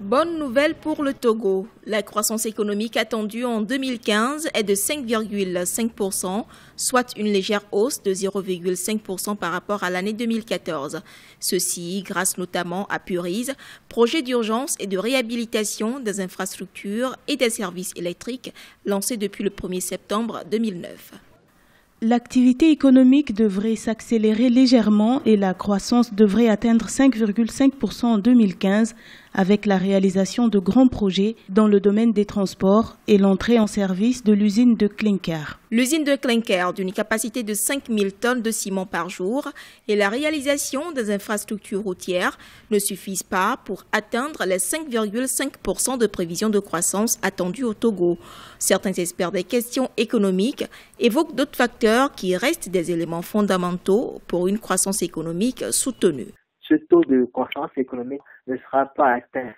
Bonne nouvelle pour le Togo. La croissance économique attendue en 2015 est de 5,5%, soit une légère hausse de 0,5% par rapport à l'année 2014. Ceci grâce notamment à Purise, projet d'urgence et de réhabilitation des infrastructures et des services électriques lancé depuis le 1er septembre 2009. L'activité économique devrait s'accélérer légèrement et la croissance devrait atteindre 5,5% en 2015 avec la réalisation de grands projets dans le domaine des transports et l'entrée en service de l'usine de Clinker. L'usine de Clinker, d'une capacité de 5000 tonnes de ciment par jour, et la réalisation des infrastructures routières ne suffisent pas pour atteindre les 5,5% de prévision de croissance attendue au Togo. Certains experts des questions économiques évoquent d'autres facteurs qui restent des éléments fondamentaux pour une croissance économique soutenue ce taux de croissance économique ne sera pas atteint.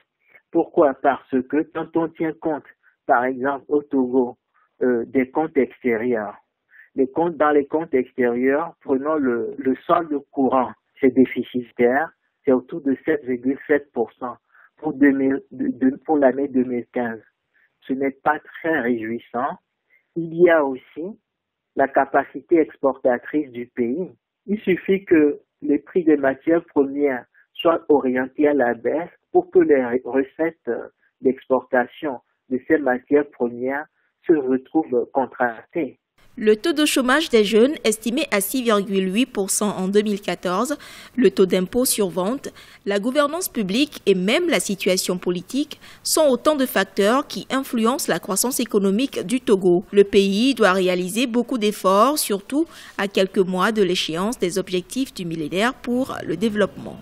Pourquoi? Parce que quand on tient compte, par exemple au Togo, euh, des comptes extérieurs, les comptes dans les comptes extérieurs, prenons le, solde courant, c'est déficitaire, c'est autour de 7,7% pour, pour l'année 2015. Ce n'est pas très réjouissant. Il y a aussi la capacité exportatrice du pays. Il suffit que les prix des matières premières soient orientés à la baisse pour que les recettes d'exportation de ces matières premières se retrouvent contractées. Le taux de chômage des jeunes estimé à 6,8% en 2014, le taux d'impôt sur vente, la gouvernance publique et même la situation politique sont autant de facteurs qui influencent la croissance économique du Togo. Le pays doit réaliser beaucoup d'efforts, surtout à quelques mois de l'échéance des objectifs du millénaire pour le développement.